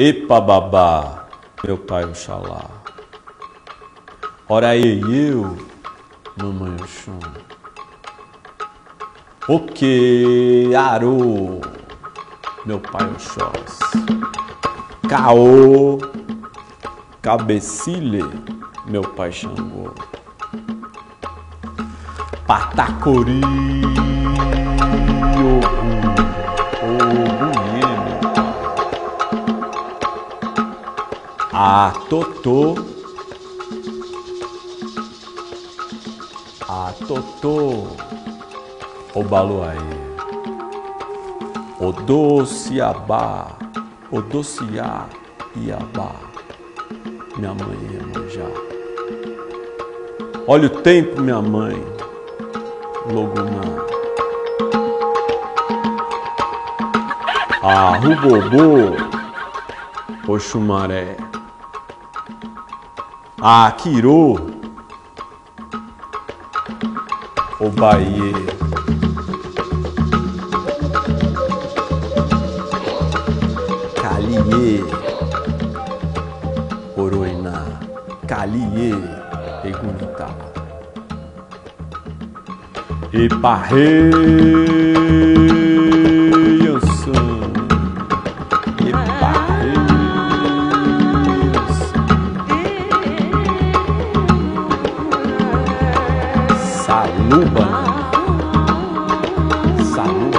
Epa babá, meu pai Oxalá. Ora aí eu, mamãe Oxum. O que Aru, meu pai Oxós. Caô, cabecile, meu pai Xangô. Patacori, Ogum, A Totô, a Totô, o Baluaê, o Dociabá, o Dociá, Iabá, minha mãe Iemanjá. Olha o tempo, minha mãe, Logumã. A Rubobô, Oxumaré. A Quirô, o Bahia. Caliê, Oroiná, Caliê, Egunitá. Eparrê. 三五分三五